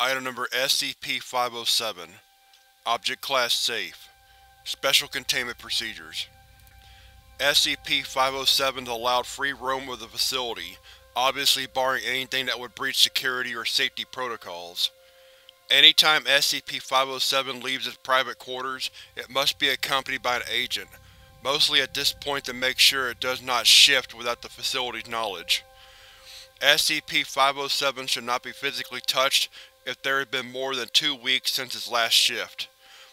Item Number SCP-507 Object Class Safe Special Containment Procedures SCP-507 is allowed free roam of the facility, obviously barring anything that would breach security or safety protocols. Anytime SCP-507 leaves its private quarters, it must be accompanied by an agent, mostly at this point to make sure it does not shift without the facility's knowledge. SCP-507 should not be physically touched if there has been more than two weeks since its last shift.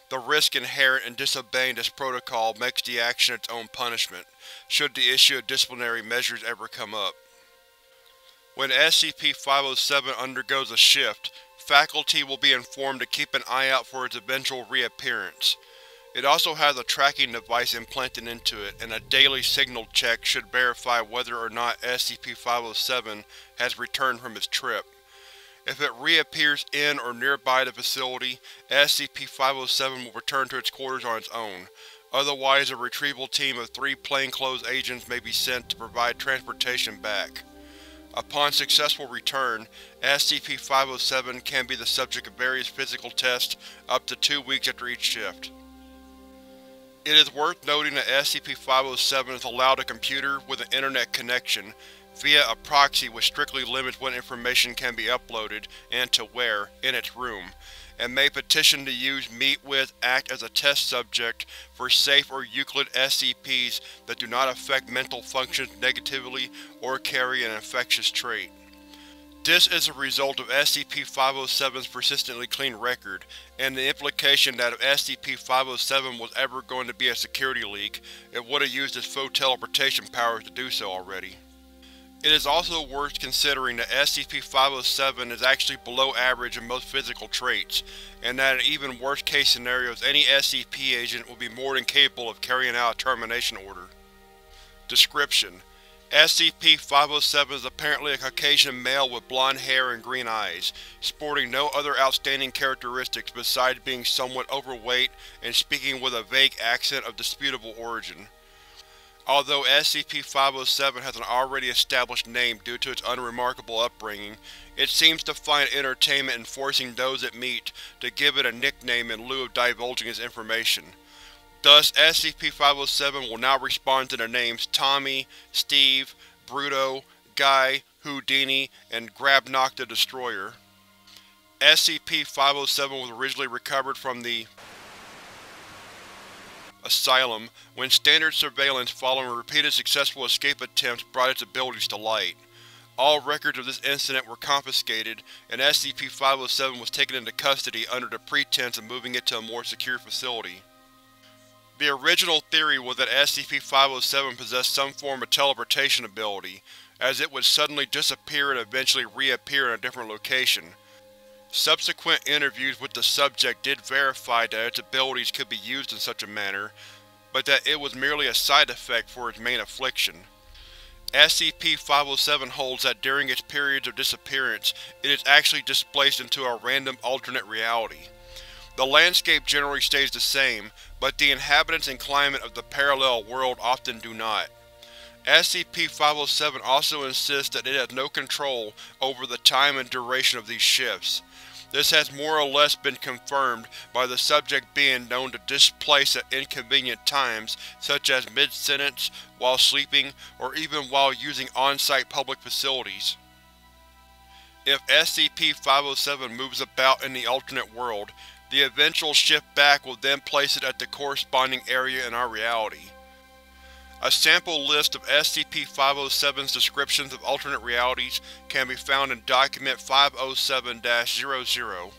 The risk inherent in disobeying this protocol makes the action its own punishment, should the issue of disciplinary measures ever come up. When SCP-507 undergoes a shift, faculty will be informed to keep an eye out for its eventual reappearance. It also has a tracking device implanted into it, and a daily signal check should verify whether or not SCP-507 has returned from its trip. If it reappears in or nearby the facility, SCP-507 will return to its quarters on its own. Otherwise, a retrieval team of three plainclothes agents may be sent to provide transportation back. Upon successful return, SCP-507 can be the subject of various physical tests up to two weeks after each shift. It is worth noting that SCP-507 is allowed a computer with an internet connection, via a proxy which strictly limits what information can be uploaded, and to where, in its room, and may petition to use, meet with, act as a test subject for safe or Euclid SCPs that do not affect mental functions negatively or carry an infectious trait. This is a result of SCP-507's persistently clean record, and the implication that if SCP-507 was ever going to be a security leak, it would have used its faux teleportation powers to do so already. It is also worth considering that SCP-507 is actually below average in most physical traits, and that in even worst case scenarios any SCP agent will be more than capable of carrying out a termination order. Description: SCP-507 is apparently a Caucasian male with blonde hair and green eyes, sporting no other outstanding characteristics besides being somewhat overweight and speaking with a vague accent of disputable origin. Although SCP-507 has an already established name due to its unremarkable upbringing, it seems to find entertainment in forcing those it meets to give it a nickname in lieu of divulging its information. Thus, SCP-507 will now respond to the names Tommy, Steve, Bruto, Guy, Houdini, and Grabnok the Destroyer. SCP-507 was originally recovered from the Asylum when standard surveillance following repeated successful escape attempts brought its abilities to light. All records of this incident were confiscated, and SCP-507 was taken into custody under the pretense of moving it to a more secure facility. The original theory was that SCP-507 possessed some form of teleportation ability, as it would suddenly disappear and eventually reappear in a different location. Subsequent interviews with the subject did verify that its abilities could be used in such a manner, but that it was merely a side effect for its main affliction. SCP-507 holds that during its periods of disappearance, it is actually displaced into a random alternate reality. The landscape generally stays the same, but the inhabitants and climate of the parallel world often do not. SCP-507 also insists that it has no control over the time and duration of these shifts. This has more or less been confirmed by the subject being known to displace at inconvenient times, such as mid-sentence, while sleeping, or even while using on-site public facilities. If SCP-507 moves about in the alternate world, the eventual shift back will then place it at the corresponding area in our reality. A sample list of SCP-507's descriptions of alternate realities can be found in Document 507-00.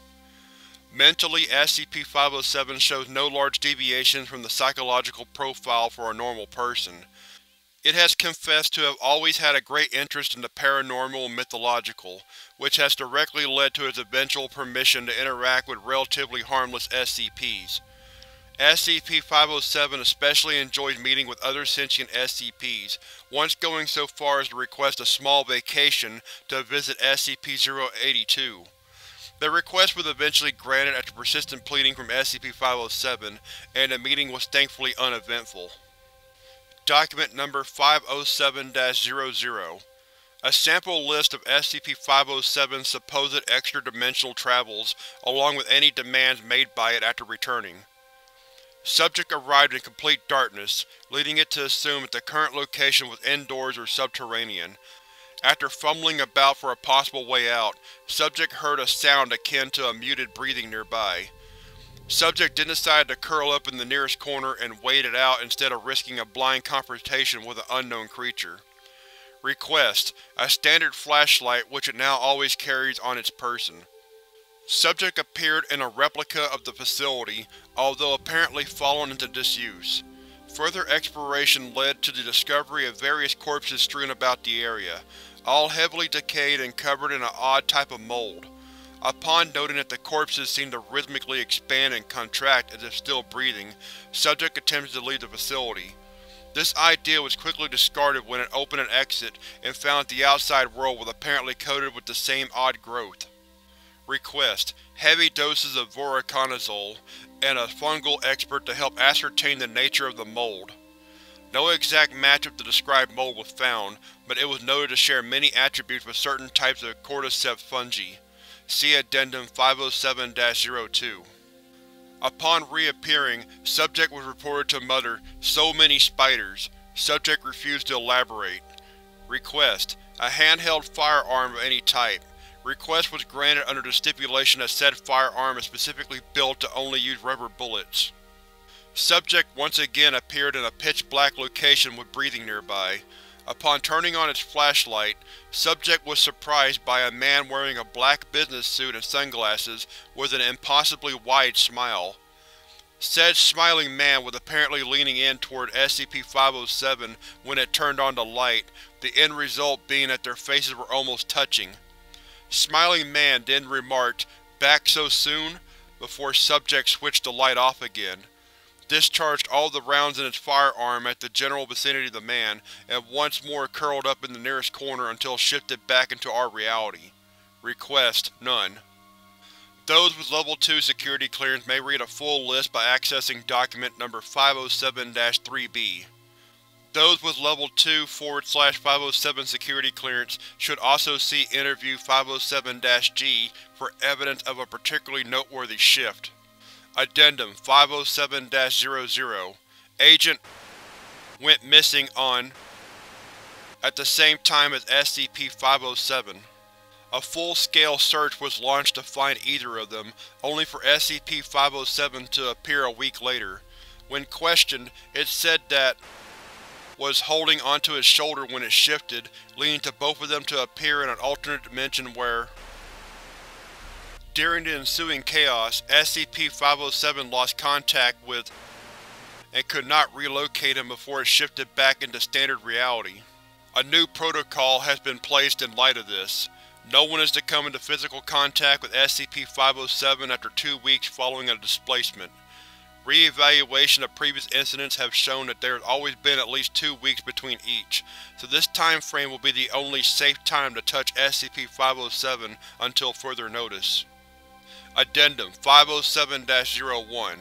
Mentally, SCP-507 shows no large deviations from the psychological profile for a normal person. It has confessed to have always had a great interest in the paranormal and mythological, which has directly led to its eventual permission to interact with relatively harmless SCPs. SCP-507 especially enjoys meeting with other sentient SCPs, once going so far as to request a small vacation to visit SCP-082. The request was eventually granted after persistent pleading from SCP-507, and the meeting was thankfully uneventful. Document Number 507-00 A sample list of SCP-507's supposed extra-dimensional travels, along with any demands made by it after returning. Subject arrived in complete darkness, leading it to assume that the current location was indoors or subterranean. After fumbling about for a possible way out, Subject heard a sound akin to a muted breathing nearby. Subject then decided to curl up in the nearest corner and wait it out instead of risking a blind confrontation with an unknown creature. Request: A standard flashlight which it now always carries on its person. Subject appeared in a replica of the facility, although apparently fallen into disuse. Further exploration led to the discovery of various corpses strewn about the area, all heavily decayed and covered in an odd type of mold. Upon noting that the corpses seemed to rhythmically expand and contract as if still breathing, Subject attempted to leave the facility. This idea was quickly discarded when it opened an exit and found that the outside world was apparently coated with the same odd growth. Request: Heavy doses of voriconazole and a fungal expert to help ascertain the nature of the mold. No exact match of the described mold was found, but it was noted to share many attributes with certain types of cordyceps fungi. See Addendum 507-02. Upon reappearing, Subject was reported to mutter, so many spiders. Subject refused to elaborate. Request: A handheld firearm of any type. Request was granted under the stipulation that said firearm is specifically built to only use rubber bullets. Subject once again appeared in a pitch-black location with breathing nearby. Upon turning on its flashlight, Subject was surprised by a man wearing a black business suit and sunglasses with an impossibly wide smile. Said smiling man was apparently leaning in toward SCP-507 when it turned on the light, the end result being that their faces were almost touching. Smiling Man then remarked, back so soon, before Subject switched the light off again discharged all the rounds in its firearm at the general vicinity of the man, and once more curled up in the nearest corner until shifted back into our reality. Request: None. Those with Level 2 security clearance may read a full list by accessing Document Number 507-3B. Those with Level 2 forward slash 507 security clearance should also see Interview 507-G for evidence of a particularly noteworthy shift. Addendum 507-00 Agent went missing on at the same time as SCP-507. A full-scale search was launched to find either of them, only for SCP-507 to appear a week later. When questioned, it said that was holding onto his shoulder when it shifted, leading to both of them to appear in an alternate dimension where during the ensuing chaos, SCP-507 lost contact with and could not relocate him before it shifted back into standard reality. A new protocol has been placed in light of this. No one is to come into physical contact with SCP-507 after two weeks following a displacement. Re-evaluation of previous incidents have shown that there has always been at least two weeks between each, so this time frame will be the only safe time to touch SCP-507 until further notice. Addendum 507-01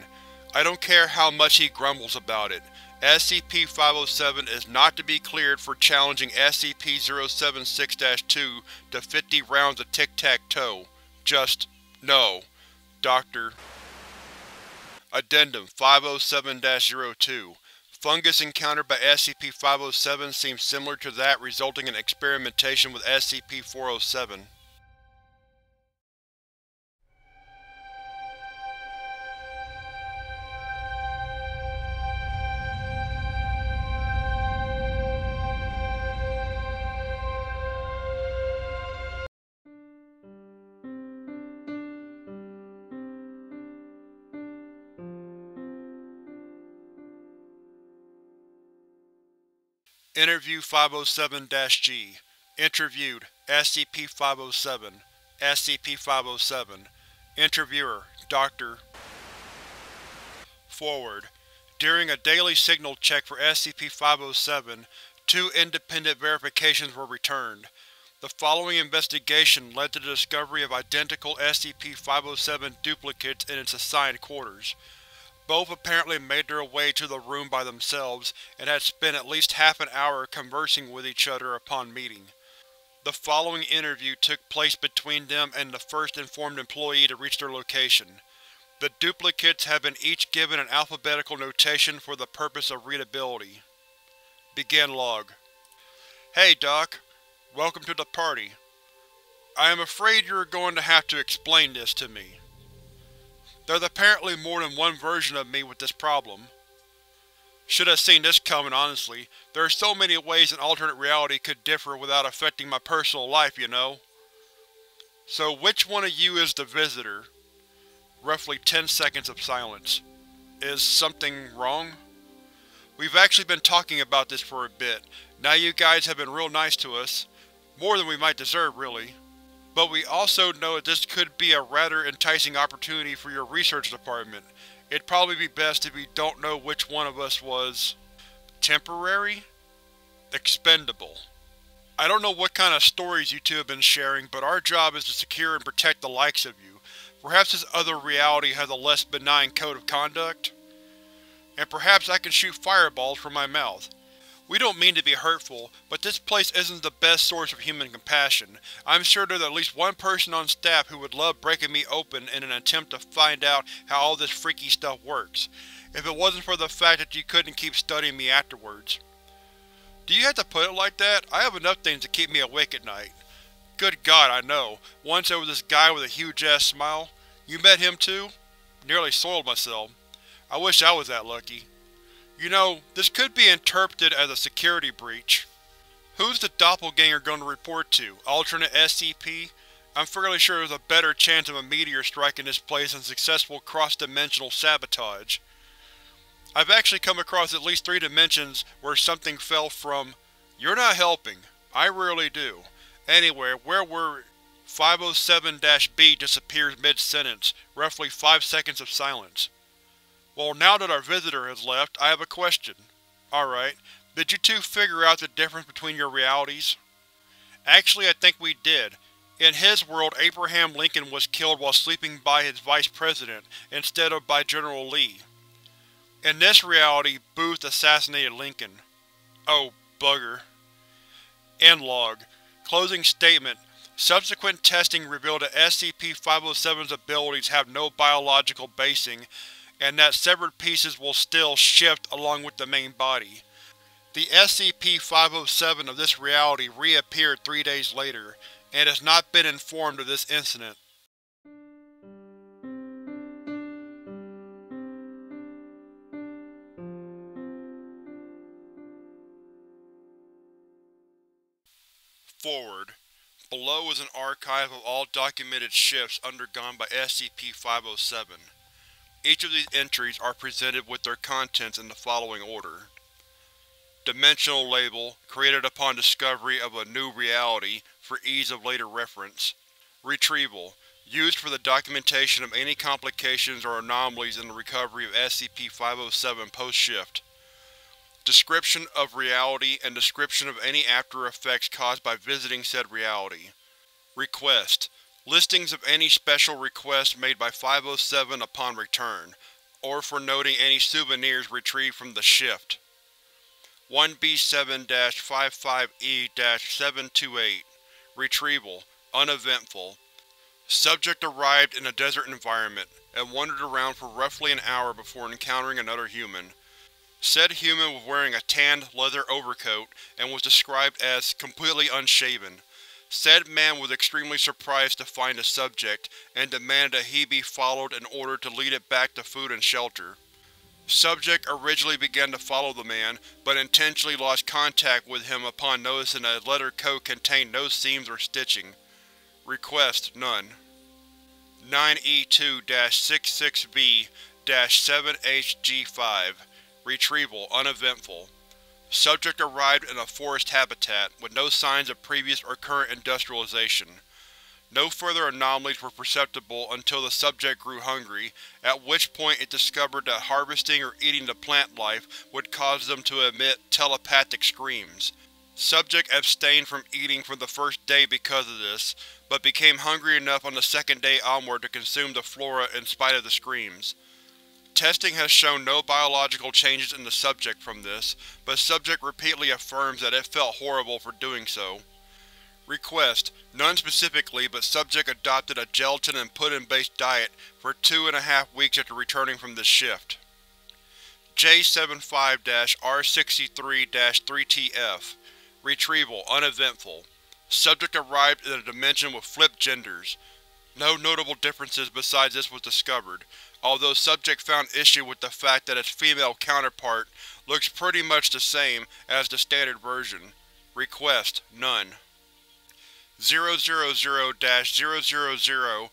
I don't care how much he grumbles about it. SCP-507 is not to be cleared for challenging SCP-076-2 to 50 rounds of tic-tac-toe. Just, no. Dr. Addendum 507-02 Fungus encountered by SCP-507 seems similar to that resulting in experimentation with SCP-407. Interview 507-G Interviewed SCP-507 SCP-507 Interviewer Dr. Forward During a daily signal check for SCP-507, two independent verifications were returned. The following investigation led to the discovery of identical SCP-507 duplicates in its assigned quarters. Both apparently made their way to the room by themselves and had spent at least half an hour conversing with each other upon meeting. The following interview took place between them and the first informed employee to reach their location. The duplicates have been each given an alphabetical notation for the purpose of readability. Begin log. Hey, Doc. Welcome to the party. I am afraid you are going to have to explain this to me. There's apparently more than one version of me with this problem. Should have seen this coming, honestly. There are so many ways an alternate reality could differ without affecting my personal life, you know? So which one of you is the visitor? Roughly 10 seconds of silence. Is something wrong? We've actually been talking about this for a bit. Now you guys have been real nice to us. More than we might deserve, really. But we also know that this could be a rather enticing opportunity for your research department. It'd probably be best if you don't know which one of us was… temporary? Expendable. I don't know what kind of stories you two have been sharing, but our job is to secure and protect the likes of you. Perhaps this other reality has a less benign code of conduct? And perhaps I can shoot fireballs from my mouth. We don't mean to be hurtful, but this place isn't the best source of human compassion. I'm sure there's at least one person on staff who would love breaking me open in an attempt to find out how all this freaky stuff works, if it wasn't for the fact that you couldn't keep studying me afterwards. Do you have to put it like that? I have enough things to keep me awake at night. Good god, I know. Once there was this guy with a huge-ass smile. You met him too? Nearly soiled myself. I wish I was that lucky. You know, this could be interpreted as a security breach. Who's the doppelganger going to report to? Alternate SCP? I'm fairly sure there's a better chance of a meteor striking this place than successful cross-dimensional sabotage. I've actually come across at least three dimensions where something fell from… You're not helping. I rarely do. Anyway, where we're 507-B disappears mid-sentence, roughly five seconds of silence. Well, now that our visitor has left, I have a question. Alright, did you two figure out the difference between your realities? Actually, I think we did. In his world, Abraham Lincoln was killed while sleeping by his vice president, instead of by General Lee. In this reality, Booth assassinated Lincoln. Oh, bugger. End log. Closing statement. Subsequent testing revealed that SCP-507's abilities have no biological basing, and that severed pieces will still shift along with the main body. The SCP-507 of this reality reappeared three days later, and has not been informed of this incident. Forward. Below is an archive of all documented shifts undergone by SCP-507. Each of these entries are presented with their contents in the following order. Dimensional label, created upon discovery of a new reality for ease of later reference. Retrieval, used for the documentation of any complications or anomalies in the recovery of SCP-507 post-shift. Description of reality and description of any after effects caused by visiting said reality. Request, Listings of any special requests made by 507 upon return, or for noting any souvenirs retrieved from the shift. 1B7-55E-728 Retrieval Uneventful Subject arrived in a desert environment, and wandered around for roughly an hour before encountering another human. Said human was wearing a tanned leather overcoat and was described as completely unshaven. Said man was extremely surprised to find the subject, and demanded that he be followed in order to lead it back to food and shelter. Subject originally began to follow the man, but intentionally lost contact with him upon noticing that the leather coat contained no seams or stitching. Request None. 9E2-66V-7HG5 Retrieval Uneventful Subject arrived in a forest habitat, with no signs of previous or current industrialization. No further anomalies were perceptible until the subject grew hungry, at which point it discovered that harvesting or eating the plant life would cause them to emit telepathic screams. Subject abstained from eating for the first day because of this, but became hungry enough on the second day onward to consume the flora in spite of the screams. Testing has shown no biological changes in the subject from this, but subject repeatedly affirms that it felt horrible for doing so. Request: None specifically, but subject adopted a gelatin and pudding-based diet for two and a half weeks after returning from this shift. J75-R63-3TF Retrieval uneventful. Subject arrived in a dimension with flipped genders. No notable differences besides this was discovered, although subject found issue with the fact that its female counterpart looks pretty much the same as the standard version. Request: None. 000-000-000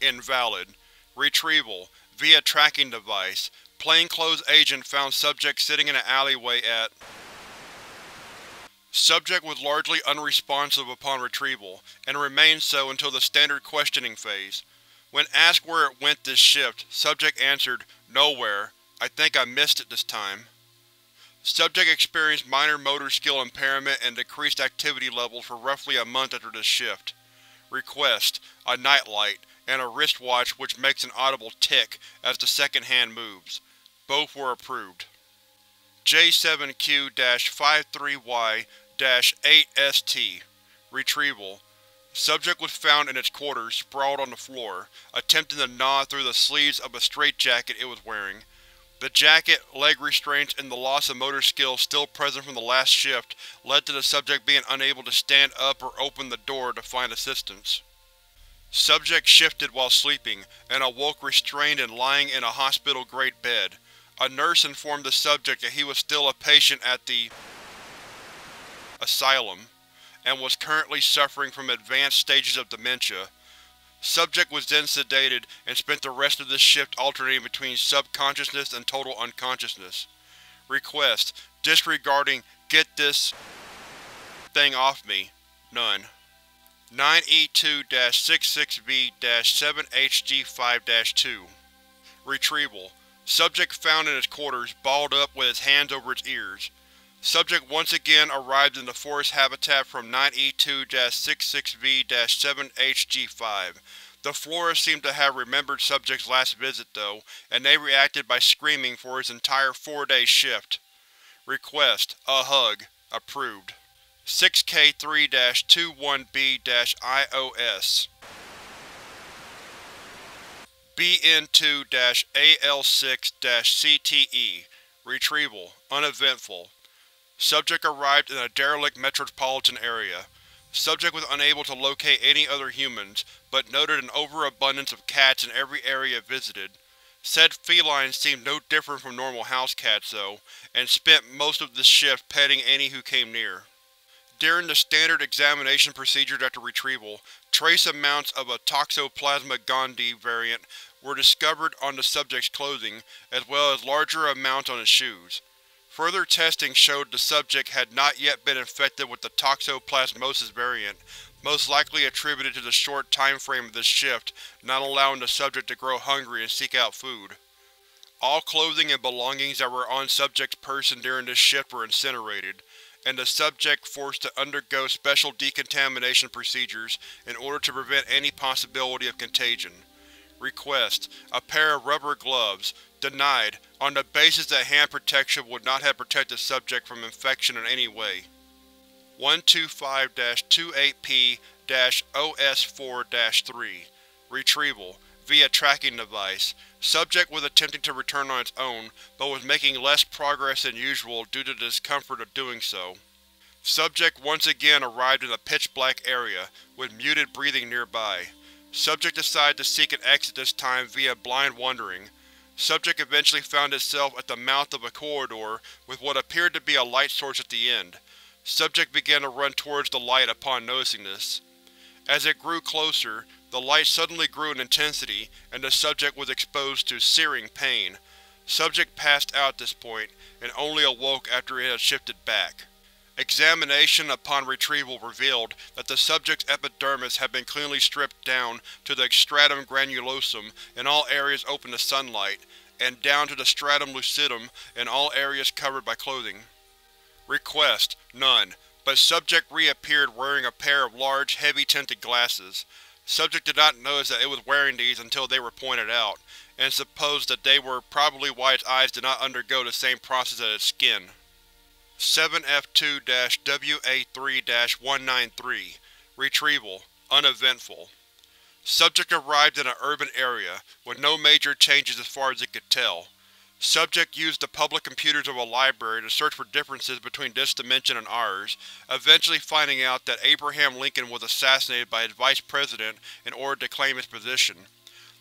Invalid. Retrieval via tracking device. Plainclothes agent found subject sitting in an alleyway at Subject was largely unresponsive upon retrieval, and remained so until the standard questioning phase. When asked where it went this shift, subject answered, Nowhere. I think I missed it this time. Subject experienced minor motor skill impairment and decreased activity levels for roughly a month after this shift. Request: a nightlight, and a wristwatch which makes an audible tick as the second hand moves. Both were approved. J7Q-53Y-8ST Retrieval Subject was found in its quarters, sprawled on the floor, attempting to gnaw through the sleeves of a straitjacket it was wearing. The jacket, leg restraints, and the loss of motor skills still present from the last shift led to the subject being unable to stand up or open the door to find assistance. Subject shifted while sleeping, and awoke restrained and lying in a hospital-grade bed. A nurse informed the subject that he was still a patient at the asylum, and was currently suffering from advanced stages of dementia. Subject was then sedated and spent the rest of this shift alternating between subconsciousness and total unconsciousness. Request: Disregarding Get this thing off me. None. 9E2-66V-7HG5-2 Retrieval Subject found in its quarters, balled up with its hands over its ears. Subject once again arrived in the forest habitat from 9E2-66V-7HG5. The flora seemed to have remembered subject's last visit, though, and they reacted by screaming for his entire four-day shift. Request: A hug. Approved. 6K3-21B-IOS BN2-AL6-CTE Retrieval Uneventful Subject arrived in a derelict metropolitan area. Subject was unable to locate any other humans, but noted an overabundance of cats in every area visited. Said felines seemed no different from normal house cats, though, and spent most of the shift petting any who came near. During the standard examination procedures after retrieval, trace amounts of a Toxoplasma gondii variant were discovered on the subject's clothing, as well as larger amounts on his shoes. Further testing showed the subject had not yet been infected with the toxoplasmosis variant, most likely attributed to the short time frame of this shift not allowing the subject to grow hungry and seek out food. All clothing and belongings that were on subject's person during this shift were incinerated, and the subject forced to undergo special decontamination procedures in order to prevent any possibility of contagion. Request: a pair of rubber gloves, Denied, on the basis that hand protection would not have protected subject from infection in any way. 125-28P-OS4-3 Retrieval via tracking device. Subject was attempting to return on its own, but was making less progress than usual due to the discomfort of doing so. Subject once again arrived in a pitch-black area, with muted breathing nearby. Subject decided to seek an exit this time via blind wandering, Subject eventually found itself at the mouth of a corridor with what appeared to be a light source at the end. Subject began to run towards the light upon noticing this. As it grew closer, the light suddenly grew in intensity, and the subject was exposed to searing pain. Subject passed out at this point, and only awoke after it had shifted back. Examination upon retrieval revealed that the subject's epidermis had been cleanly stripped down to the stratum granulosum in all areas open to sunlight, and down to the stratum lucidum in all areas covered by clothing. Request: None, but subject reappeared wearing a pair of large, heavy-tinted glasses. Subject did not notice that it was wearing these until they were pointed out, and supposed that they were probably why its eyes did not undergo the same process as its skin. 7F2-WA3-193 Retrieval Uneventful Subject arrived in an urban area, with no major changes as far as it could tell. Subject used the public computers of a library to search for differences between this dimension and ours, eventually finding out that Abraham Lincoln was assassinated by his vice president in order to claim his position.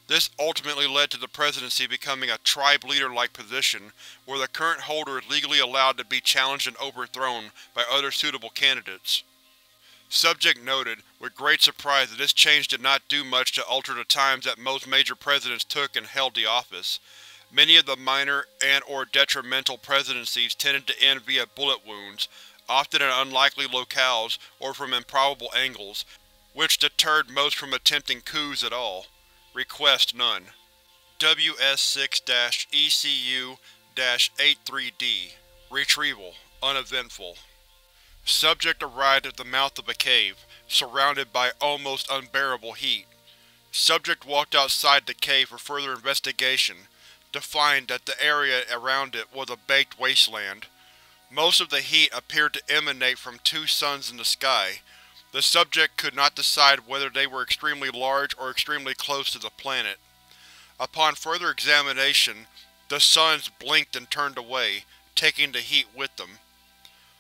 This ultimately led to the presidency becoming a tribe leader-like position, where the current holder is legally allowed to be challenged and overthrown by other suitable candidates. Subject noted, with great surprise that this change did not do much to alter the times that most major presidents took and held the office. Many of the minor and or detrimental presidencies tended to end via bullet wounds, often in unlikely locales or from improbable angles, which deterred most from attempting coups at all. Request none. WS6-ECU-83D Retrieval Uneventful Subject arrived at the mouth of a cave, surrounded by almost unbearable heat. Subject walked outside the cave for further investigation, to find that the area around it was a baked wasteland. Most of the heat appeared to emanate from two suns in the sky, the subject could not decide whether they were extremely large or extremely close to the planet. Upon further examination, the suns blinked and turned away, taking the heat with them.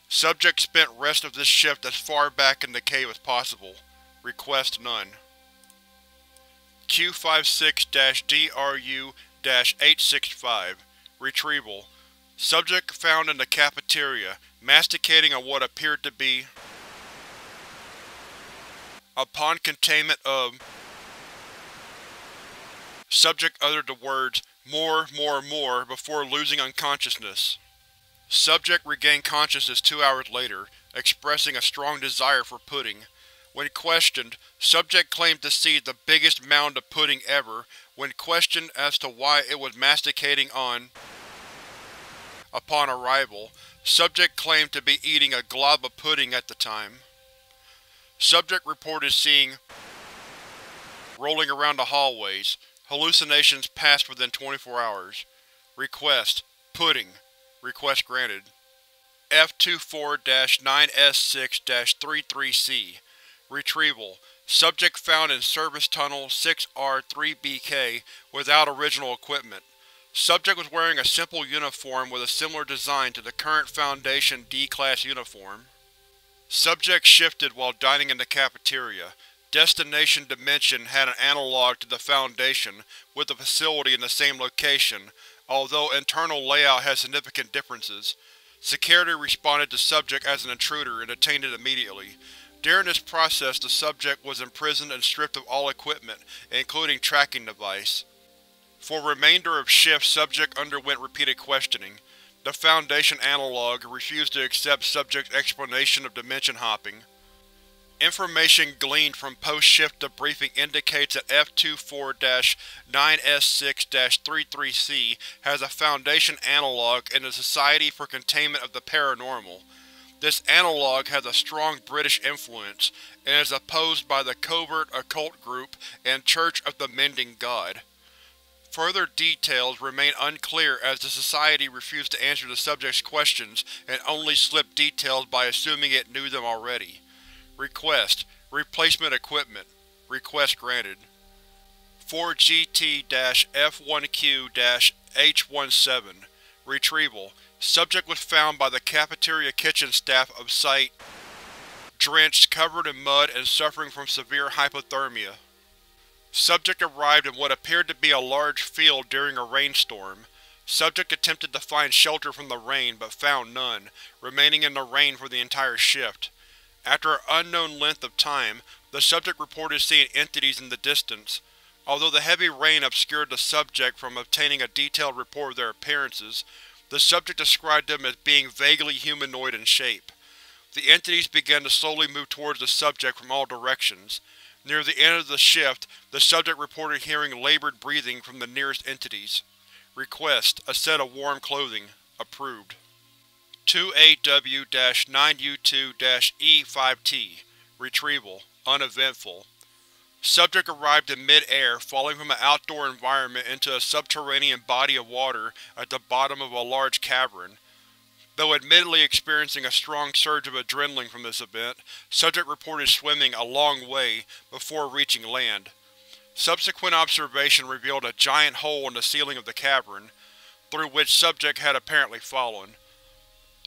Subject spent rest of this shift as far back in the cave as possible. Request none. Q56-DRU-865 Retrieval Subject found in the cafeteria, masticating on what appeared to be Upon containment of Subject uttered the words, more, more, more, before losing unconsciousness. Subject regained consciousness two hours later, expressing a strong desire for pudding. When questioned, Subject claimed to see the biggest mound of pudding ever when questioned as to why it was masticating on. Upon arrival, Subject claimed to be eating a glob of pudding at the time. Subject reported seeing rolling around the hallways. Hallucinations passed within 24 hours. Request: Pudding. Request granted. F24-9S6-33C Retrieval Subject found in Service Tunnel 6R-3BK without original equipment. Subject was wearing a simple uniform with a similar design to the current Foundation D-Class uniform. Subject shifted while dining in the cafeteria. Destination Dimension had an analog to the Foundation, with the facility in the same location, although internal layout had significant differences. Security responded to Subject as an intruder and detained it immediately. During this process the subject was imprisoned and stripped of all equipment, including tracking device. For remainder of shift Subject underwent repeated questioning. The Foundation analog refused to accept Subject's explanation of dimension hopping. Information gleaned from post-shift debriefing indicates that F24-9S6-33C has a Foundation analog in the Society for Containment of the Paranormal. This analog has a strong British influence, and is opposed by the Covert Occult Group and Church of the Mending God. Further details remain unclear as the Society refused to answer the subject's questions and only slipped details by assuming it knew them already. Request: Replacement equipment. Request granted. 4GT-F1Q-H17 Retrieval Subject was found by the cafeteria kitchen staff of Site drenched, covered in mud, and suffering from severe hypothermia. Subject arrived in what appeared to be a large field during a rainstorm. Subject attempted to find shelter from the rain, but found none, remaining in the rain for the entire shift. After an unknown length of time, the subject reported seeing entities in the distance. Although the heavy rain obscured the subject from obtaining a detailed report of their appearances, the subject described them as being vaguely humanoid in shape. The entities began to slowly move towards the subject from all directions. Near the end of the shift, the subject reported hearing labored breathing from the nearest entities. Request: a set of warm clothing. Approved. 2AW-9U2-E5T Retrieval Uneventful Subject arrived in mid-air, falling from an outdoor environment into a subterranean body of water at the bottom of a large cavern. Though admittedly experiencing a strong surge of adrenaline from this event, subject reported swimming a long way before reaching land. Subsequent observation revealed a giant hole in the ceiling of the cavern, through which subject had apparently fallen.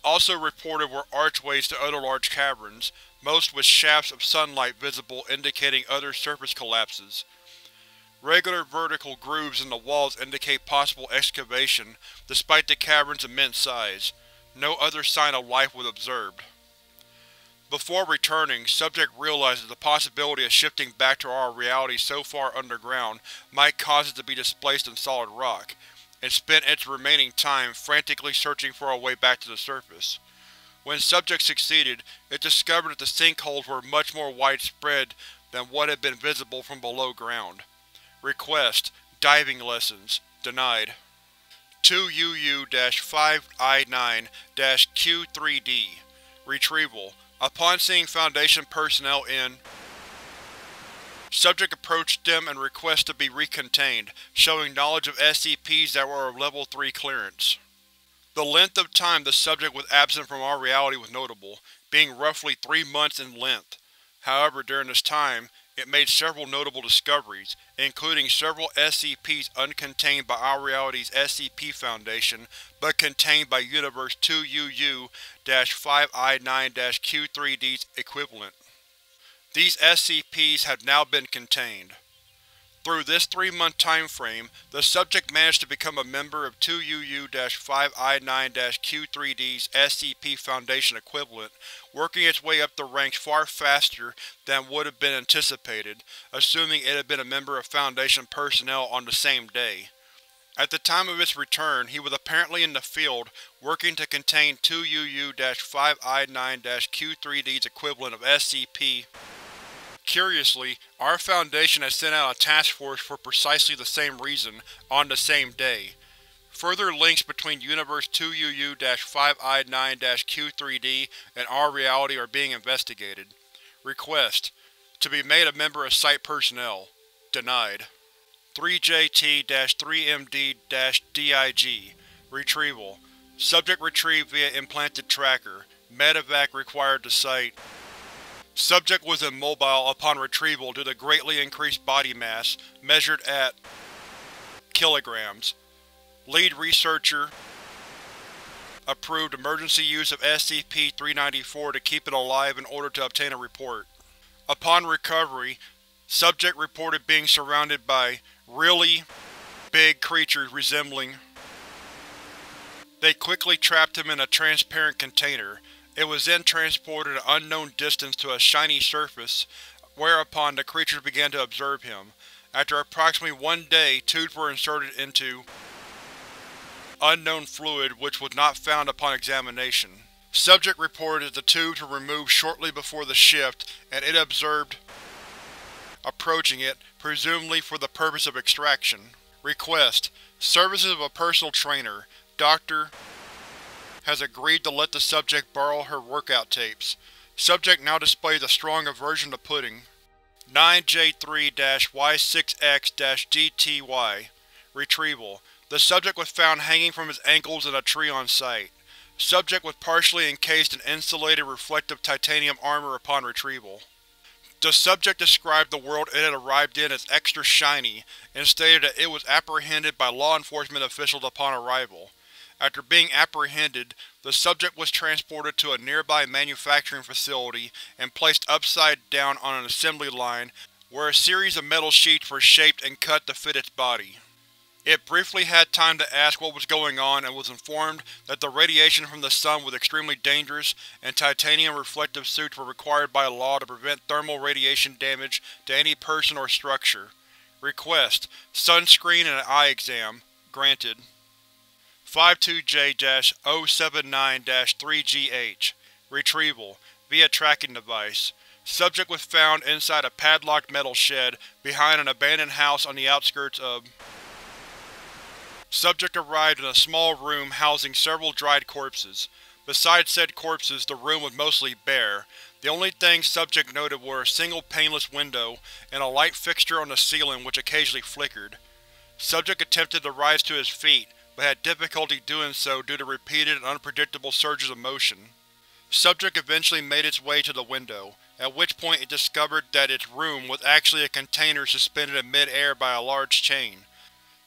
Also reported were archways to other large caverns, most with shafts of sunlight visible indicating other surface collapses. Regular vertical grooves in the walls indicate possible excavation, despite the cavern's immense size. No other sign of life was observed. Before returning, subject realized that the possibility of shifting back to our reality so far underground might cause it to be displaced in solid rock, and spent its remaining time frantically searching for a way back to the surface. When subject succeeded, it discovered that the sinkholes were much more widespread than what had been visible from below ground. Request: Diving lessons. Denied. 2UU-5I9-Q3D Retrieval Upon seeing Foundation personnel in Subject approached them and requested to be recontained, showing knowledge of SCPs that were of Level 3 clearance. The length of time the subject was absent from our reality was notable, being roughly three months in length. However, during this time, it made several notable discoveries, including several SCPs uncontained by our reality's SCP Foundation, but contained by Universe 2UU-5I9-Q3D's equivalent. These SCPs have now been contained. Through this three-month time frame, the subject managed to become a member of 2UU-5I9-Q3D's SCP Foundation equivalent, working its way up the ranks far faster than would have been anticipated, assuming it had been a member of Foundation personnel on the same day. At the time of its return, he was apparently in the field, working to contain 2UU-5I9-Q3D's equivalent of SCP Curiously, our Foundation has sent out a task force for precisely the same reason, on the same day. Further links between Universe 2UU-5I9-Q3D and our reality are being investigated. Request: To be made a member of Site Personnel. Denied. 3JT-3MD-DIG Retrieval Subject retrieved via implanted tracker. Medevac required to Site Subject was immobile upon retrieval due to greatly increased body mass, measured at kilograms. Lead researcher approved emergency use of SCP-394 to keep it alive in order to obtain a report. Upon recovery, subject reported being surrounded by really big creatures resembling They quickly trapped him in a transparent container, it was then transported an unknown distance to a shiny surface, whereupon the creatures began to observe him. After approximately one day, tubes were inserted into unknown fluid which was not found upon examination. Subject reported that the tubes were removed shortly before the shift, and it observed approaching it, presumably for the purpose of extraction. Request: Services of a personal trainer, Dr has agreed to let the subject borrow her workout tapes. Subject now displays a strong aversion to pudding. 9J3-Y6X-DTY Retrieval The subject was found hanging from his ankles in a tree on site. Subject was partially encased in insulated reflective titanium armor upon retrieval. The subject described the world it had arrived in as extra shiny, and stated that it was apprehended by law enforcement officials upon arrival. After being apprehended, the subject was transported to a nearby manufacturing facility and placed upside down on an assembly line where a series of metal sheets were shaped and cut to fit its body. It briefly had time to ask what was going on and was informed that the radiation from the sun was extremely dangerous and titanium reflective suits were required by law to prevent thermal radiation damage to any person or structure. Request: Sunscreen and an eye exam. Granted. 52J-079-3GH Retrieval via tracking device. Subject was found inside a padlocked metal shed behind an abandoned house on the outskirts of Subject arrived in a small room housing several dried corpses. Besides said corpses, the room was mostly bare. The only things Subject noted were a single paneless window and a light fixture on the ceiling which occasionally flickered. Subject attempted to rise to his feet, but had difficulty doing so due to repeated and unpredictable surges of motion. Subject eventually made its way to the window, at which point it discovered that its room was actually a container suspended in mid-air by a large chain.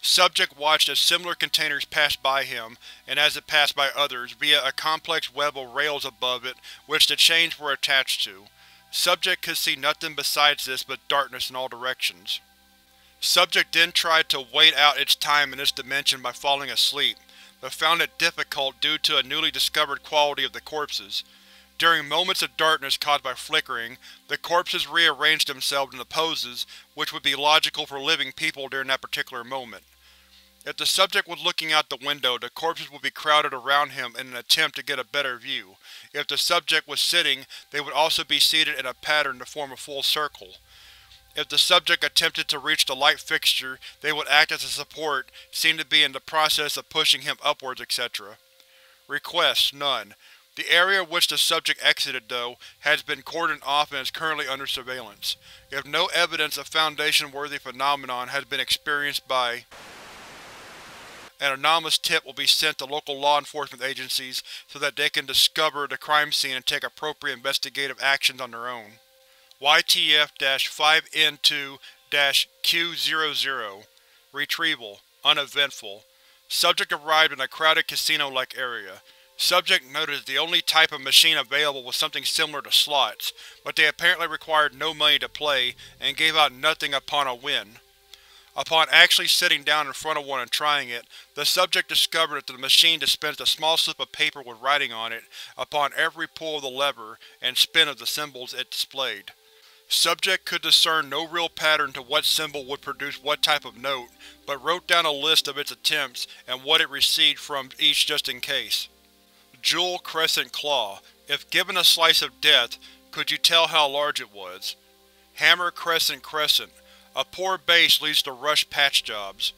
Subject watched as similar containers passed by him, and as it passed by others, via a complex web of rails above it which the chains were attached to. Subject could see nothing besides this but darkness in all directions. Subject then tried to wait out its time in this dimension by falling asleep, but found it difficult due to a newly discovered quality of the corpses. During moments of darkness caused by flickering, the corpses rearranged themselves into poses which would be logical for living people during that particular moment. If the subject was looking out the window, the corpses would be crowded around him in an attempt to get a better view. If the subject was sitting, they would also be seated in a pattern to form a full circle. If the subject attempted to reach the light fixture, they would act as a support, seem to be in the process of pushing him upwards, etc. Requests: None. The area which the subject exited, though, has been cordoned off and is currently under surveillance. If no evidence of Foundation-worthy phenomenon has been experienced by an anonymous tip will be sent to local law enforcement agencies so that they can discover the crime scene and take appropriate investigative actions on their own. YTF-5N2-Q00 Retrieval Uneventful Subject arrived in a crowded casino-like area. Subject noted the only type of machine available was something similar to slots, but they apparently required no money to play, and gave out nothing upon a win. Upon actually sitting down in front of one and trying it, the subject discovered that the machine dispensed a small slip of paper with writing on it upon every pull of the lever and spin of the symbols it displayed. Subject could discern no real pattern to what symbol would produce what type of note, but wrote down a list of its attempts and what it received from each just in case. Jewel Crescent Claw. If given a slice of death, could you tell how large it was? Hammer Crescent Crescent. A poor base leads to rush patch jobs.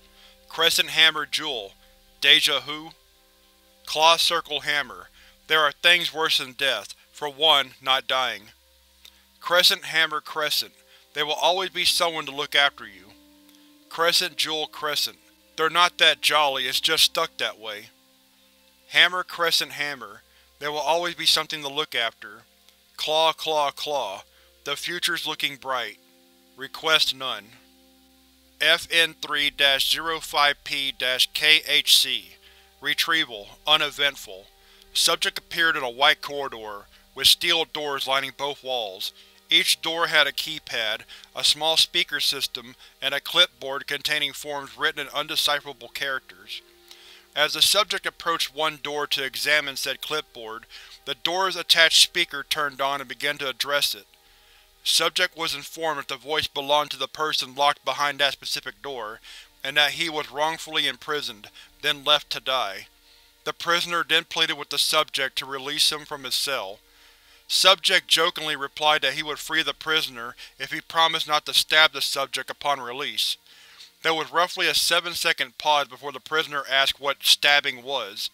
Crescent Hammer Jewel. Deja Hu? Claw Circle Hammer. There are things worse than death. For one, not dying. Crescent Hammer Crescent. There will always be someone to look after you. Crescent Jewel Crescent. They're not that jolly, it's just stuck that way. Hammer Crescent Hammer. There will always be something to look after. Claw Claw Claw. The future's looking bright. Request none. FN3-05P-KHC Retrieval Uneventful Subject appeared in a white corridor, with steel doors lining both walls. Each door had a keypad, a small speaker system, and a clipboard containing forms written in undecipherable characters. As the subject approached one door to examine said clipboard, the door's attached speaker turned on and began to address it. Subject was informed that the voice belonged to the person locked behind that specific door, and that he was wrongfully imprisoned, then left to die. The prisoner then pleaded with the subject to release him from his cell. Subject jokingly replied that he would free the prisoner if he promised not to stab the subject upon release. There was roughly a seven-second pause before the prisoner asked what stabbing was.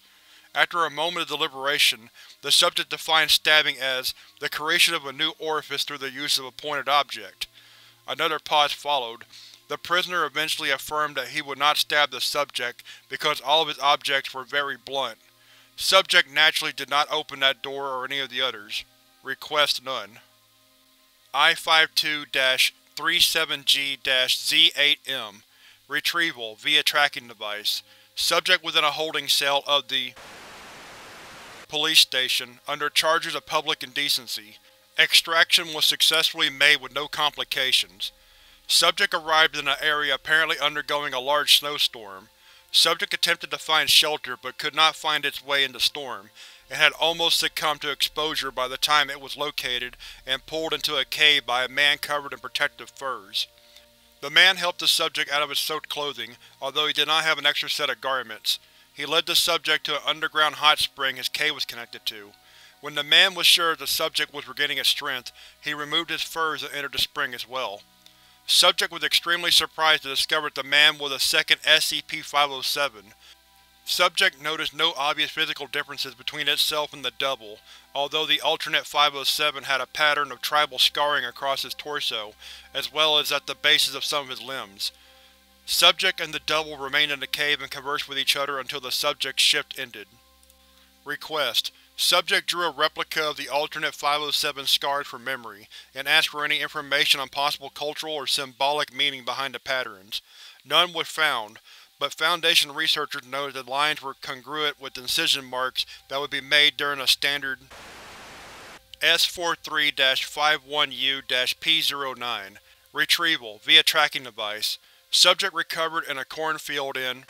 After a moment of deliberation, the subject defined stabbing as the creation of a new orifice through the use of a pointed object. Another pause followed. The prisoner eventually affirmed that he would not stab the subject because all of his objects were very blunt. Subject naturally did not open that door or any of the others. Request none. I-52-37G-Z8M Retrieval via tracking device. Subject within a holding cell of the police station under charges of public indecency. Extraction was successfully made with no complications. Subject arrived in an area apparently undergoing a large snowstorm. Subject attempted to find shelter but could not find its way in the storm, and had almost succumbed to exposure by the time it was located and pulled into a cave by a man covered in protective furs. The man helped the subject out of his soaked clothing, although he did not have an extra set of garments. He led the subject to an underground hot spring his cave was connected to. When the man was sure the subject was regaining its strength, he removed his furs and entered the spring as well. Subject was extremely surprised to discover that the man was a second SCP-507. Subject noticed no obvious physical differences between itself and the double, although the alternate 507 had a pattern of tribal scarring across his torso, as well as at the bases of some of his limbs. Subject and the double remained in the cave and conversed with each other until the subject's shift ended. Request: Subject drew a replica of the alternate 507 scars from memory, and asked for any information on possible cultural or symbolic meaning behind the patterns. None was found, but Foundation researchers noted the lines were congruent with incision marks that would be made during a standard S43-51U-P09 Retrieval via tracking device. Subject recovered in a cornfield in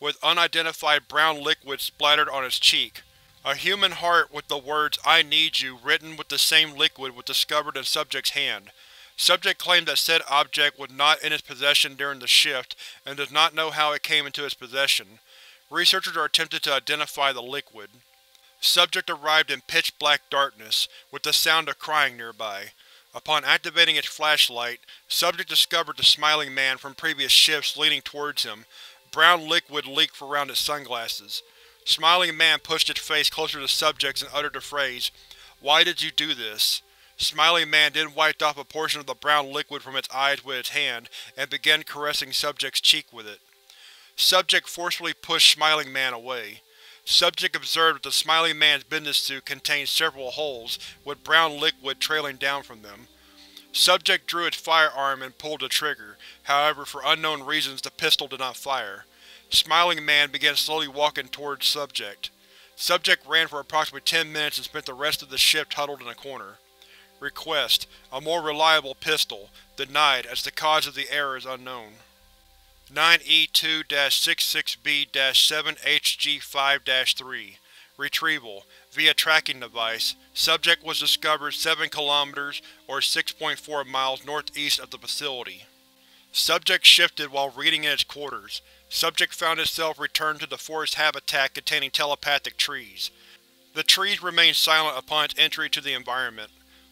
with unidentified brown liquid splattered on its cheek. A human heart with the words I need you written with the same liquid was discovered in subject's hand. Subject claimed that said object was not in his possession during the shift and does not know how it came into his possession. Researchers are attempting to identify the liquid. Subject arrived in pitch-black darkness, with the sound of crying nearby. Upon activating its flashlight, Subject discovered the Smiling Man from previous shifts leaning towards him. Brown liquid leaked from around its sunglasses. Smiling Man pushed its face closer to Subject's and uttered the phrase, Why did you do this? Smiling Man then wiped off a portion of the brown liquid from its eyes with its hand and began caressing Subject's cheek with it. Subject forcefully pushed Smiling Man away. Subject observed that the Smiling Man's business suit contained several holes, with brown liquid trailing down from them. Subject drew its firearm and pulled the trigger, however for unknown reasons the pistol did not fire. Smiling Man began slowly walking towards Subject. Subject ran for approximately 10 minutes and spent the rest of the shift huddled in a corner. Request: A more reliable pistol. Denied, as the cause of the error is unknown. 9E2-66B-7HG5-3 Retrieval via tracking device. Subject was discovered 7 km or 6.4 miles northeast of the facility. Subject shifted while reading in its quarters. Subject found itself returned to the forest habitat containing telepathic trees. The trees remained silent upon its entry to the environment.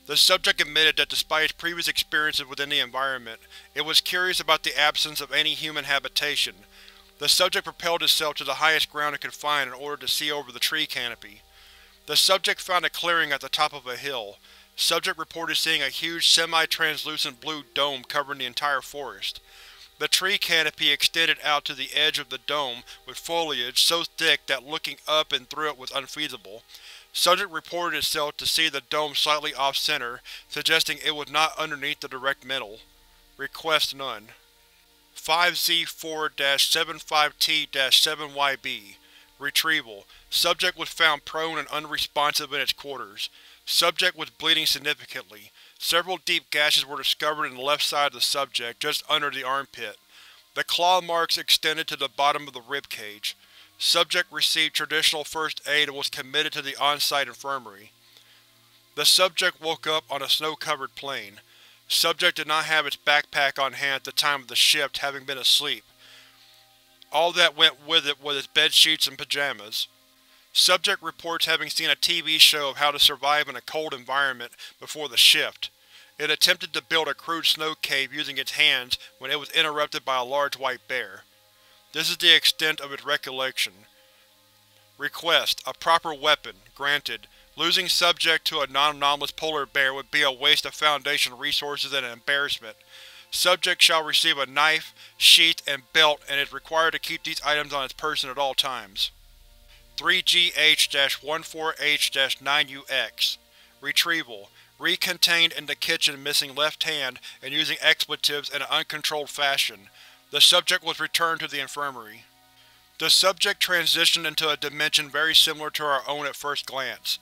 The subject admitted that despite its previous experiences within the environment, it was curious about the absence of any human habitation. The subject propelled itself to the highest ground it could find in order to see over the tree canopy. The subject found a clearing at the top of a hill. Subject reported seeing a huge semi-translucent blue dome covering the entire forest. The tree canopy extended out to the edge of the dome with foliage so thick that looking up and through it was unfeasible. Subject reported itself to see the dome slightly off-center, suggesting it was not underneath the direct middle. Request none. 5Z4-75T-7YB Retrieval Subject was found prone and unresponsive in its quarters. Subject was bleeding significantly. Several deep gashes were discovered in the left side of the subject, just under the armpit. The claw marks extended to the bottom of the rib cage. Subject received traditional first aid and was committed to the on-site infirmary. The subject woke up on a snow-covered plain. Subject did not have its backpack on hand at the time of the shift, having been asleep. All that went with it was its bedsheets and pajamas. Subject reports having seen a TV show of how to survive in a cold environment before the shift. It attempted to build a crude snow cave using its hands when it was interrupted by a large white bear. This is the extent of its recollection. Request: A proper weapon. Granted. Losing subject to a non-anomalous polar bear would be a waste of Foundation resources and an embarrassment. Subject shall receive a knife, sheath, and belt and is required to keep these items on its person at all times. 3GH-14H-9UX Retrieval Recontained in the kitchen missing left hand and using expletives in an uncontrolled fashion. The subject was returned to the infirmary. The subject transitioned into a dimension very similar to our own at first glance.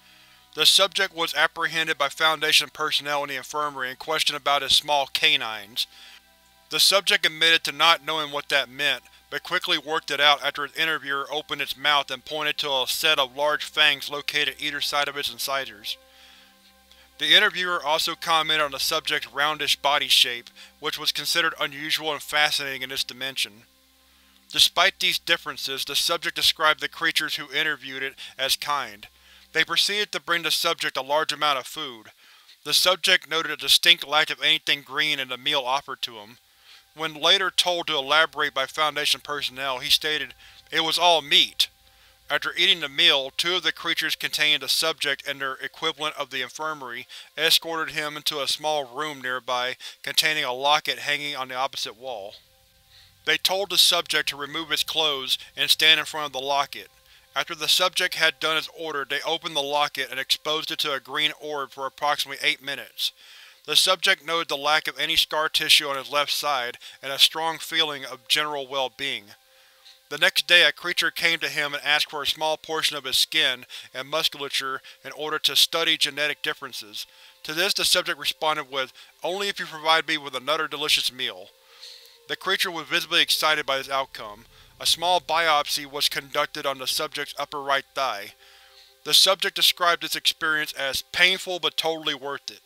The subject was apprehended by Foundation personnel in the infirmary and questioned about his small canines. The subject admitted to not knowing what that meant, but quickly worked it out after its interviewer opened its mouth and pointed to a set of large fangs located either side of its incisors. The interviewer also commented on the subject's roundish body shape, which was considered unusual and fascinating in this dimension. Despite these differences, the subject described the creatures who interviewed it as kind. They proceeded to bring the subject a large amount of food. The subject noted a distinct lack of anything green in the meal offered to him. When later told to elaborate by Foundation personnel, he stated, It was all meat. After eating the meal, two of the creatures containing the subject and their equivalent of the infirmary escorted him into a small room nearby containing a locket hanging on the opposite wall. They told the subject to remove his clothes and stand in front of the locket. After the subject had done as ordered, they opened the locket and exposed it to a green orb for approximately eight minutes. The subject noted the lack of any scar tissue on his left side and a strong feeling of general well-being. The next day a creature came to him and asked for a small portion of his skin and musculature in order to study genetic differences. To this the subject responded with, only if you provide me with another delicious meal. The creature was visibly excited by this outcome. A small biopsy was conducted on the subject's upper right thigh. The subject described this experience as painful but totally worth it.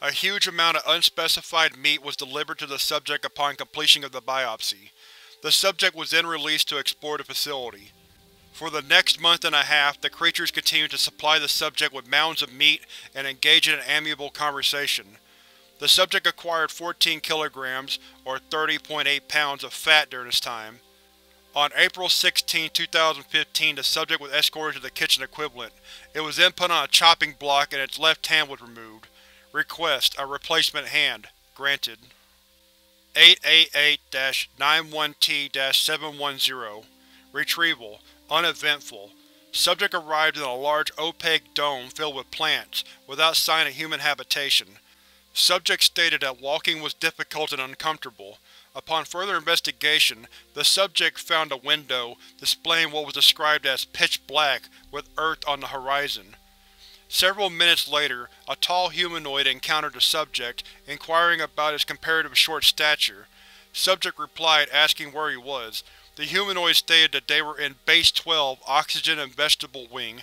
A huge amount of unspecified meat was delivered to the subject upon completion of the biopsy. The subject was then released to explore the facility. For the next month and a half, the creatures continued to supply the subject with mounds of meat and engage in an amiable conversation. The subject acquired 14 kilograms, or 30.8 pounds, of fat during this time. On April 16, 2015 the subject was escorted to the kitchen equivalent. It was then put on a chopping block and its left hand was removed. Request: a replacement hand. Granted. 888-91T-710 Retrieval: Uneventful. Subject arrived in a large opaque dome filled with plants, without sign of human habitation. Subject stated that walking was difficult and uncomfortable. Upon further investigation, the subject found a window displaying what was described as pitch black with Earth on the horizon. Several minutes later, a tall humanoid encountered the subject, inquiring about his comparative short stature. Subject replied, asking where he was. The humanoid stated that they were in Base 12 Oxygen and Vegetable Wing.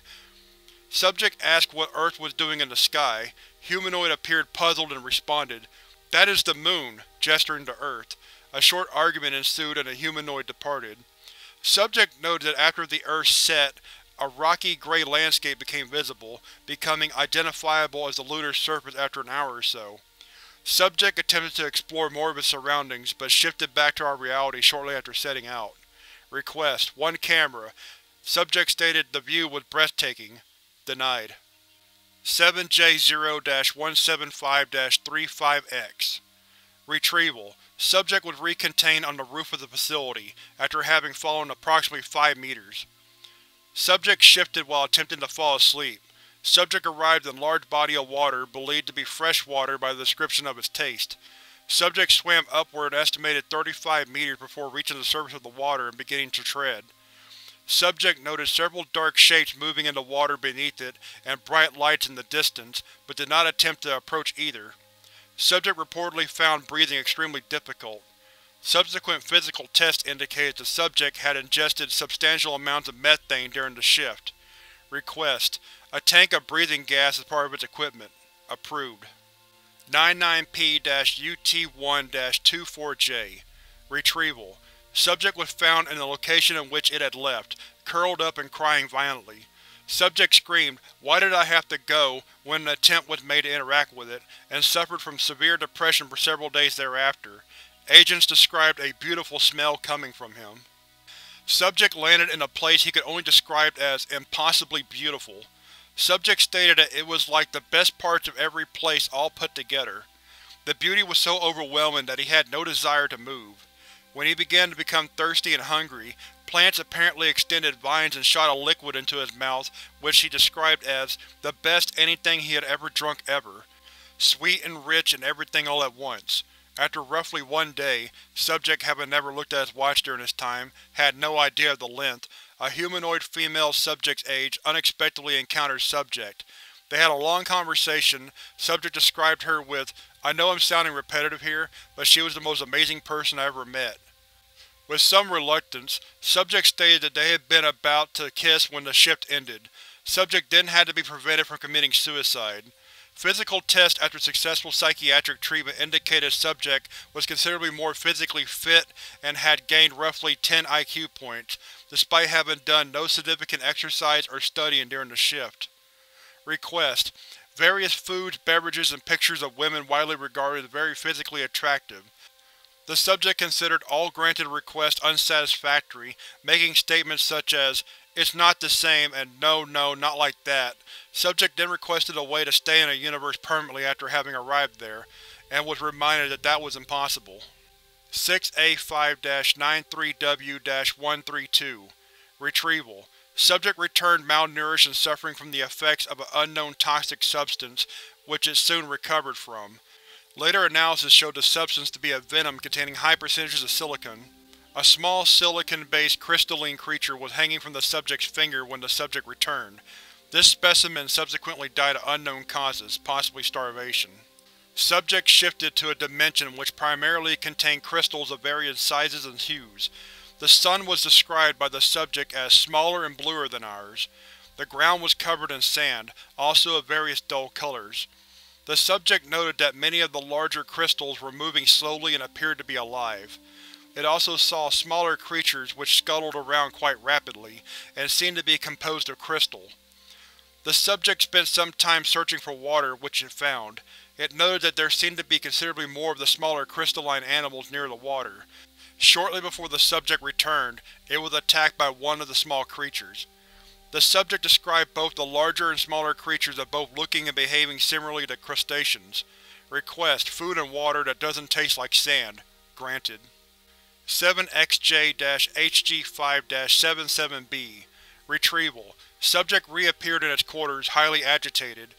Subject asked what Earth was doing in the sky. Humanoid appeared puzzled and responded, That is the moon, gesturing to Earth. A short argument ensued and the humanoid departed. Subject noted that after the Earth set, a rocky gray landscape became visible, becoming identifiable as the lunar surface after an hour or so. Subject attempted to explore more of his surroundings, but shifted back to our reality shortly after setting out. Request: One camera. Subject stated the view was breathtaking. Denied. 7J0-175-35X Retrieval Subject was recontained on the roof of the facility, after having fallen approximately 5 meters. Subject shifted while attempting to fall asleep. Subject arrived in large body of water believed to be fresh water by the description of its taste. Subject swam upward an estimated 35 meters before reaching the surface of the water and beginning to tread. Subject noted several dark shapes moving in the water beneath it and bright lights in the distance, but did not attempt to approach either. Subject reportedly found breathing extremely difficult. Subsequent physical tests indicated the subject had ingested substantial amounts of methane during the shift. Request: A tank of breathing gas as part of its equipment. Approved. 99P-UT1-24J Retrieval Subject was found in the location in which it had left, curled up and crying violently. Subject screamed, Why did I have to go, when an attempt was made to interact with it, and suffered from severe depression for several days thereafter. Agents described a beautiful smell coming from him. Subject landed in a place he could only describe as impossibly beautiful. Subject stated that it was like the best parts of every place all put together. The beauty was so overwhelming that he had no desire to move. When he began to become thirsty and hungry, Plants apparently extended vines and shot a liquid into his mouth which he described as the best anything he had ever drunk ever. Sweet and rich and everything all at once. After roughly one day, subject having never looked at his watch during this time, had no idea of the length, a humanoid female subject's age unexpectedly encountered subject. They had a long conversation. Subject described her with, I know I'm sounding repetitive here, but she was the most amazing person I ever met. With some reluctance, Subject stated that they had been about to kiss when the shift ended. Subject then had to be prevented from committing suicide. Physical tests after successful psychiatric treatment indicated Subject was considerably more physically fit and had gained roughly 10 IQ points, despite having done no significant exercise or studying during the shift. Request: Various foods, beverages, and pictures of women widely regarded as very physically attractive. The subject considered all granted requests unsatisfactory, making statements such as, it's not the same and no no not like that. Subject then requested a way to stay in a universe permanently after having arrived there, and was reminded that that was impossible. 6A5-93W-132 Retrieval Subject returned malnourished and suffering from the effects of an unknown toxic substance, which it soon recovered from. Later analysis showed the substance to be a venom containing high percentages of silicon. A small silicon-based crystalline creature was hanging from the subject's finger when the subject returned. This specimen subsequently died of unknown causes, possibly starvation. Subject shifted to a dimension which primarily contained crystals of various sizes and hues. The sun was described by the subject as smaller and bluer than ours. The ground was covered in sand, also of various dull colors. The subject noted that many of the larger crystals were moving slowly and appeared to be alive. It also saw smaller creatures which scuttled around quite rapidly, and seemed to be composed of crystal. The subject spent some time searching for water, which it found. It noted that there seemed to be considerably more of the smaller crystalline animals near the water. Shortly before the subject returned, it was attacked by one of the small creatures. The subject described both the larger and smaller creatures as both looking and behaving similarly to crustaceans. Request: food and water that doesn't taste like sand. Granted. 7XJ-HG5-77B Retrieval Subject reappeared in its quarters, highly agitated.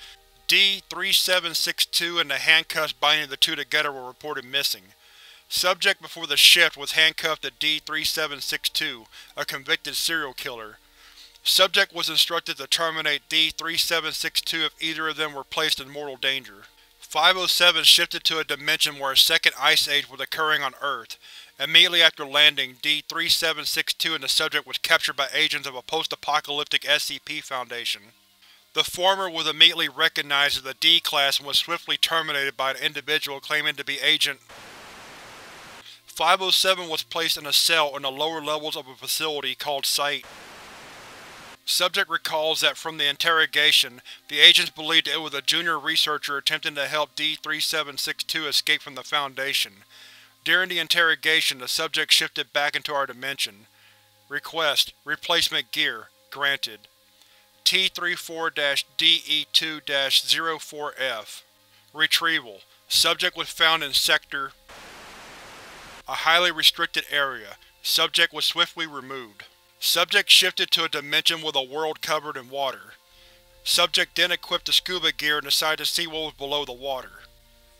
D-3762 and the handcuffs binding the two together were reported missing. Subject before the shift was handcuffed to D-3762, a convicted serial killer. Subject was instructed to terminate D-3762 if either of them were placed in mortal danger. 507 shifted to a dimension where a second ice age was occurring on Earth. Immediately after landing, D-3762 and the subject was captured by agents of a post-apocalyptic SCP Foundation. The former was immediately recognized as a D-Class and was swiftly terminated by an individual claiming to be Agent 507 was placed in a cell in the lower levels of a facility called Site. Subject recalls that from the interrogation, the agents believed it was a junior researcher attempting to help D-3762 escape from the Foundation. During the interrogation, the subject shifted back into our dimension. Request: Replacement gear. Granted. T-34-DE2-04F Retrieval Subject was found in Sector A highly restricted area. Subject was swiftly removed. Subject shifted to a dimension with a world covered in water. Subject then equipped the scuba gear and decided to see what was below the water.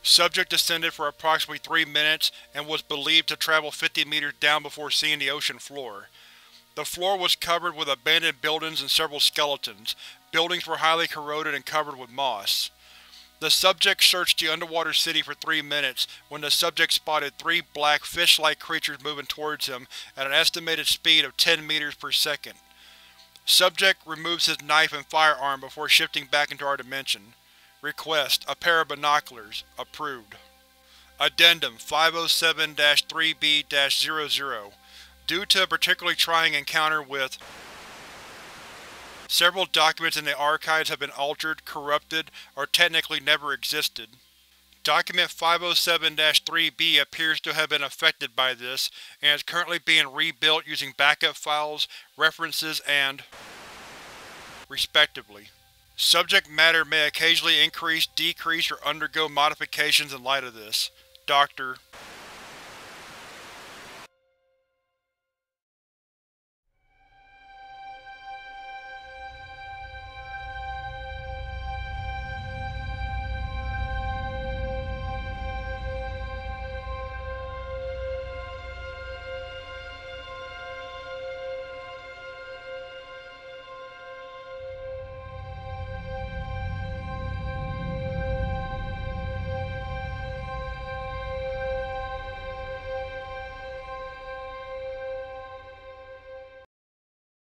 Subject descended for approximately three minutes and was believed to travel 50 meters down before seeing the ocean floor. The floor was covered with abandoned buildings and several skeletons. Buildings were highly corroded and covered with moss. The subject searched the underwater city for three minutes when the subject spotted three black, fish-like creatures moving towards him at an estimated speed of 10 meters per second. Subject removes his knife and firearm before shifting back into our dimension. Request: a pair of binoculars. Approved. Addendum 507-3B-00 Due to a particularly trying encounter with Several documents in the archives have been altered, corrupted, or technically never existed. Document 507-3B appears to have been affected by this, and is currently being rebuilt using backup files, references, and respectively. Subject matter may occasionally increase, decrease, or undergo modifications in light of this. Dr.